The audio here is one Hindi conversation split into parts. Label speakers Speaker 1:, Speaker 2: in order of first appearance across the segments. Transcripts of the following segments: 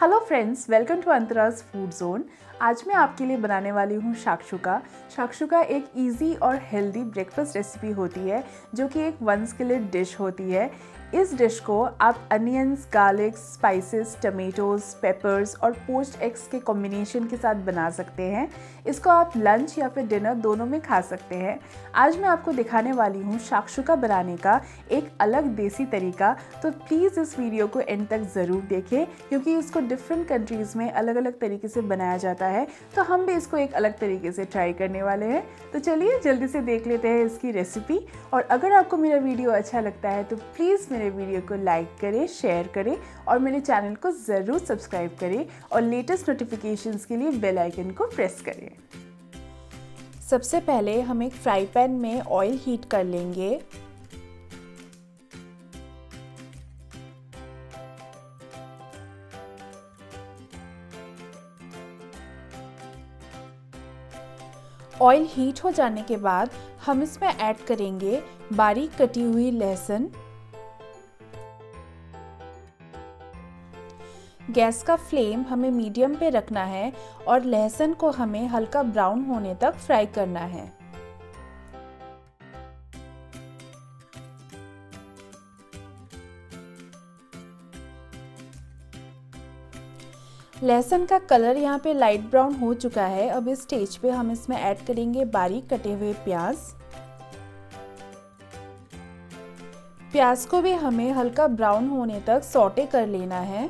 Speaker 1: हेलो फ्रेंड्स वेलकम टू अंतराज फ़ूड जोन आज मैं आपके लिए बनाने वाली हूँ शाक्षुका शाक्षुका एक इजी और हेल्दी ब्रेकफास्ट रेसिपी होती है, जो कि एक वन स्किलेट डिश होती है। इस डिश को आप onions, garlic, spices, tomatoes, peppers और पोस्ट एग्स के कॉम्बिनेशन के साथ बना सकते हैं। इसको आप लंच या फिर डिनर दोनों में खा सकते हैं। आज मैं आपको दिखाने वाली हूँ शाक्षुका बनाने का एक अलग देसी तरीका। तो प्लीज़ इस वीडियो को एंड तक ज़रूर देखें, क्योंकि इसको डिफरेंट कंट्रीज़ में अलग अलग तरीके से बनाया जाता है। तो हम भी इसको एक अलग तरीके से ट्राई करने वाले हैं। तो चलिए जल्दी से देख लेते हैं इसकी रेसिपी और अगर आपको मेरा वीडियो अच्छा लगता है तो प्लीज़ मेरे वीडियो को लाइक करें, शेयर करें और मेरे चैनल को ज़रूर सब्सक्राइब करें और लेटेस्ट नोटिफिकेशंस के लिए बेल आइकन को प्रेस करें। सबसे पहले हम एक फ्राई पैन में ऑयल हीट कर लेंगे। ऑयल हीट हो जाने के बाद हम इसमें ऐड करेंगे बारीक कटी हुई लहसुन। गैस का फ्लेम हमें मीडियम पे रखना है और लहसुन को हमें हल्का ब्राउन होने तक फ्राई करना है। लहसुन का कलर यहाँ पे लाइट ब्राउन हो चुका है। अब इस स्टेज पे हम इसमें ऐड करेंगे बारीक कटे हुए प्याज। प्याज को भी हमें हल्का ब्राउन होने तक सॉटे कर लेना है।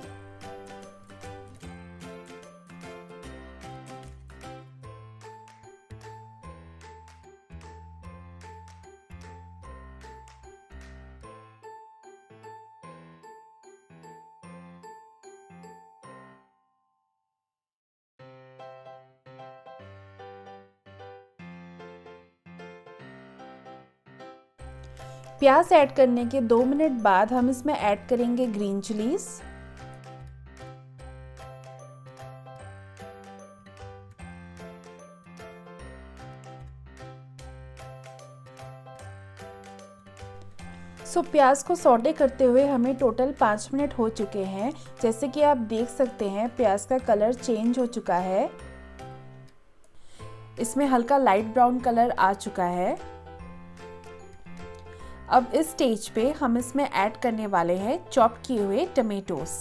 Speaker 1: प्याज ऐड करने के दो मिनट बाद हम इसमें ऐड करेंगे ग्रीन चिलीज़। सो so, प्याज को सौटे करते हुए हमें टोटल पाँच मिनट हो चुके हैं। जैसे कि आप देख सकते हैं प्याज का कलर चेंज हो चुका है। इसमें हल्का लाइट ब्राउन कलर आ चुका है। अब इस स्टेज पे हम इसमें ऐड करने वाले हैं चॉप किए हुए टमेटोस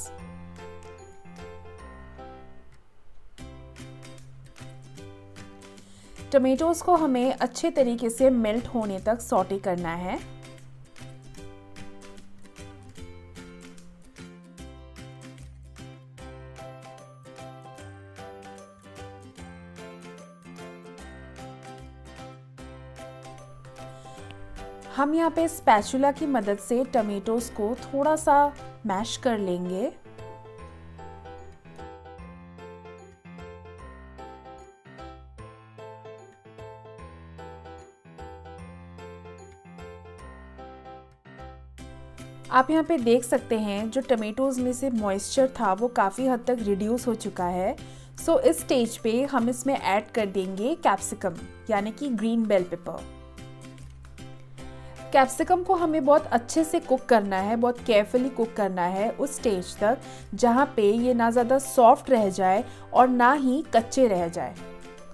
Speaker 1: टमेटोज़ को हमें अच्छे तरीके से मेल्ट होने तक सॉटे करना है। हम यहाँ पे स्पैचुला की मदद से टमेटोज़ को थोड़ा सा मैश कर लेंगे। आप यहाँ पे देख सकते हैं जो टमेटोज़ में से मॉइस्चर था वो काफ़ी हद तक रिड्यूस हो चुका है। सो so, इस स्टेज पे हम इसमें ऐड कर देंगे कैप्सिकम यानी कि ग्रीन बेल पेपर कैप्सिकम को हमें बहुत अच्छे से कुक करना है, बहुत केयरफुली कुक करना है उस स्टेज तक, जहाँ पे ये ना ज़्यादा सॉफ्ट रह जाए और ना ही कच्चे रह जाए।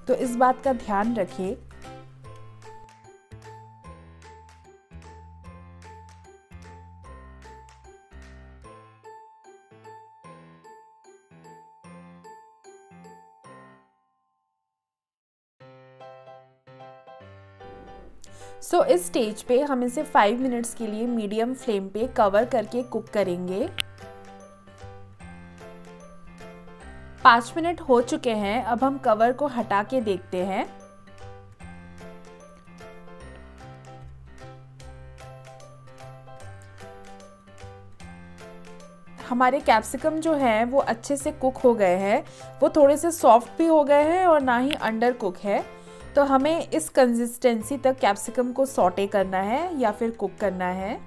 Speaker 1: तो इस बात का ध्यान रखिए। सो so, इस स्टेज पे हम इसे फाइव मिनट्स के लिए मीडियम फ्लेम पे कवर करके कुक करेंगे। पाँच मिनट हो चुके हैं अब हम कवर को हटा के देखते हैं। हमारे कैप्सिकम जो हैं वो अच्छे से कुक हो गए हैं। वो थोड़े से सॉफ्ट भी हो गए हैं और ना ही अंडर कुक है। तो हमें इस कंसिस्टेंसी तक कैप्सिकम को सॉटे करना है या फिर कुक करना है।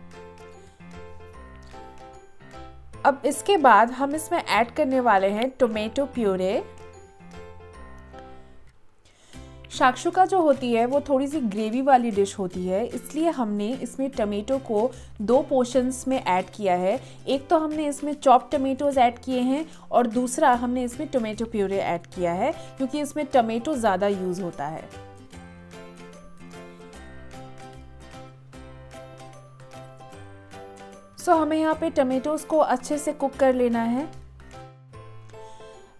Speaker 1: अब इसके बाद हम इसमें ऐड करने वाले हैं टोमेटो प्यूरे शाक्षुका जो होती है, वो थोड़ी सी ग्रेवी वाली डिश होती है। इसलिए हमने इसमें टमेटो को दो पोर्शंस में ऐड किया है। एक तो हमने इसमें चॉप टमेटोज़ ऐड किए हैं और दूसरा हमने इसमें टोमेटो प्यूरे ऐड किया है, क्योंकि इसमें टमेटो ज़्यादा यूज़ होता है। सो हमें यहाँ पे टमेटोज़ को अच्छे से कुक कर लेना है।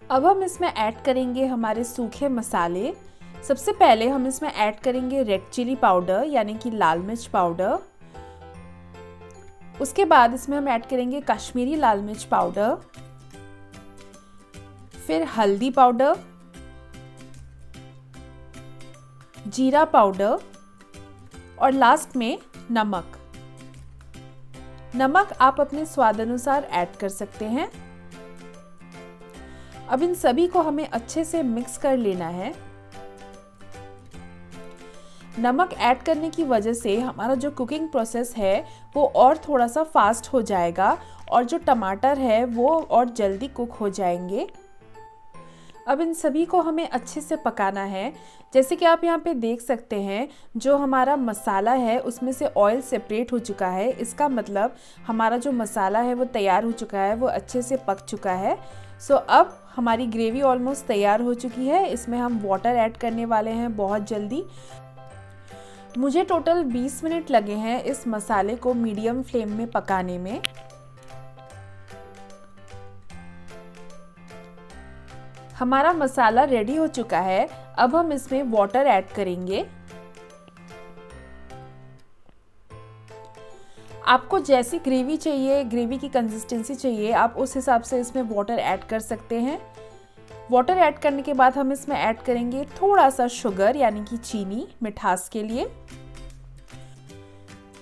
Speaker 1: अब हम इसमें ऐड करेंगे हमारे सूखे मसाले। सबसे पहले हम इसमें ऐड करेंगे रेड चिली पाउडर यानी कि लाल मिर्च पाउडर उसके बाद इसमें हम ऐड करेंगे कश्मीरी लाल मिर्च पाउडर फिर हल्दी पाउडर जीरा पाउडर और लास्ट में नमक. नमक आप अपने स्वाद अनुसार ऐड कर सकते हैं. अब इन सभी को हमें अच्छे से मिक्स कर लेना है. नमक ऐड करने की वजह से हमारा जो कुकिंग प्रोसेस है वो और थोड़ा सा फास्ट हो जाएगा और जो टमाटर है वो और जल्दी कुक हो जाएँगे। अब इन सभी को हमें अच्छे से पकाना है। जैसे कि आप यहाँ पे देख सकते हैं जो हमारा मसाला है उसमें से ऑयल सेपरेट हो चुका है। इसका मतलब हमारा जो मसाला है वो तैयार हो चुका है वो अच्छे से पक चुका है। सो so, अब हमारी ग्रेवी ऑलमोस्ट तैयार हो चुकी है। इसमें हम वाटर ऐड करने वाले हैं बहुत जल्दी। मुझे टोटल 20 मिनट लगे हैं इस मसाले को मीडियम फ्लेम में पकाने में। हमारा मसाला रेडी हो चुका है। अब हम इसमें वाटर ऐड करेंगे। आपको जैसी ग्रेवी चाहिए ग्रेवी की कंसिस्टेंसी चाहिए, आप उस हिसाब से इसमें वाटर ऐड कर सकते हैं। वाटर ऐड करने के बाद हम इसमें ऐड करेंगे थोड़ा सा शुगर यानी कि चीनी मिठास के लिए।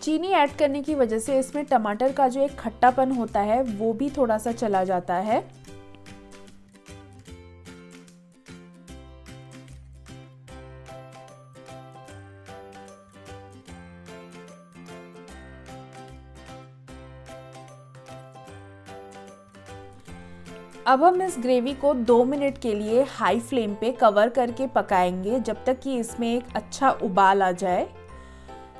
Speaker 1: चीनी ऐड करने की वजह से इसमें टमाटर का जो एक खट्टापन होता है, वो भी थोड़ा सा चला जाता है। अब हम इस ग्रेवी को दो मिनट के लिए हाई फ्लेम पे कवर करके पकाएँगे, जब तक कि इसमें एक अच्छा उबाल आ जाए।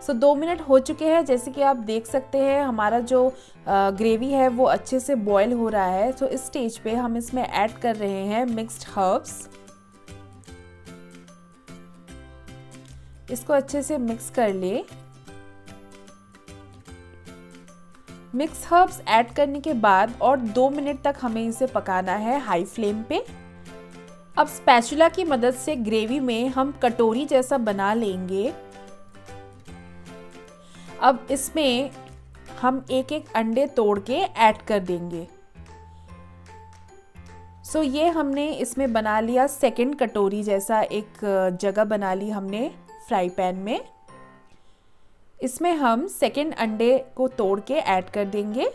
Speaker 1: सो so, दो मिनट हो चुके हैं जैसे कि आप देख सकते हैं हमारा जो ग्रेवी है वो अच्छे से बॉईल हो रहा है। सो so, इस स्टेज पे हम इसमें ऐड कर रहे हैं मिक्स्ड हर्ब्स इसको अच्छे से मिक्स कर ले। मिक्स हर्ब्स ऐड करने के बाद और दो मिनट तक हमें इसे पकाना है हाई फ्लेम पे। अब स्पैचुला की मदद से ग्रेवी में हम कटोरी जैसा बना लेंगे। अब इसमें हम एक एक अंडे तोड़ के ऐड कर देंगे। सो so, ये हमने इसमें बना लिया सेकंड कटोरी जैसा एक जगह बना ली हमने फ्राई पैन में। इसमें हम सेकंड अंडे को तोड़ के ऐड कर देंगे।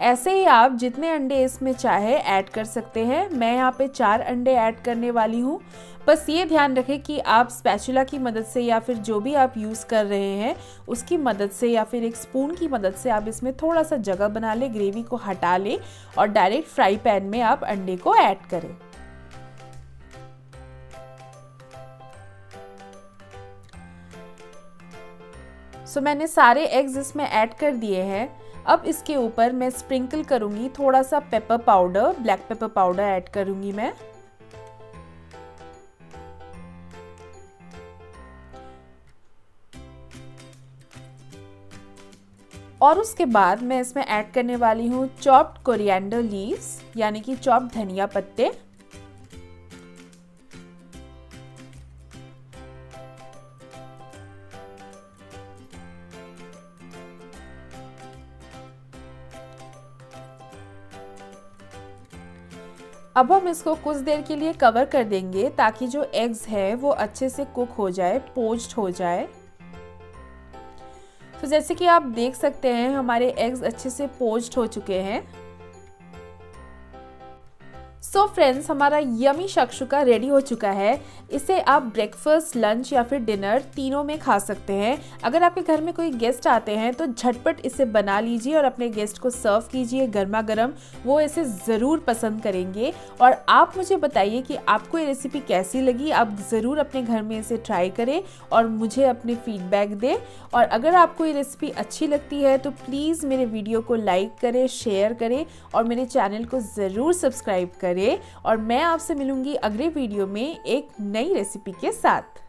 Speaker 1: ऐसे ही आप जितने अंडे इसमें चाहे ऐड कर सकते हैं। मैं यहाँ पे चार अंडे ऐड करने वाली हूँ। बस ये ध्यान रखें कि आप स्पैचुला की मदद से या फिर जो भी आप यूज़ कर रहे हैं, उसकी मदद से या फिर एक स्पून की मदद से आप इसमें थोड़ा सा जगह बना लें ग्रेवी को हटा लें और डायरेक्ट फ्राई पैन में आप अंडे को ऐड करें। सो मैंने सारे एग्स इसमें ऐड कर दिए हैं। अब इसके ऊपर मैं स्प्रिंकल करूँगी थोड़ा सा pepper powder black pepper powder add करूँगी मैं। और उसके बाद मैं इसमें ऐड करने वाली हूँ चॉप्ड कोरिएंडर लीव्स यानी कि चॉप्ड धनिया पत्ते। अब हम इसको कुछ देर के लिए कवर कर देंगे ताकि जो एग्स है वो अच्छे से कुक हो जाए पोस्ट हो जाए। तो जैसे कि आप देख सकते हैं, हमारे एग्स अच्छे से पोस्ट हो चुके हैं। सो so फ्रेंड्स हमारा यमी शक्शुका रेडी हो चुका है। इसे आप ब्रेकफास्ट लंच या फिर डिनर तीनों में खा सकते हैं। अगर आपके घर में कोई गेस्ट आते हैं तो झटपट इसे बना लीजिए और अपने गेस्ट को सर्व कीजिए गर्मा गर्म वो इसे ज़रूर पसंद करेंगे। और आप मुझे बताइए कि आपको ये रेसिपी कैसी लगी? आप ज़रूर अपने घर में इसे ट्राई करें और मुझे अपने फीडबैक दें। और अगर आपको ये रेसिपी अच्छी लगती है तो प्लीज़ मेरे वीडियो को लाइक करें शेयर करें और मेरे चैनल को ज़रूर सब्सक्राइब करें। और मैं आपसे मिलूँगी अगले वीडियो में एक नई रेसिपी के साथ।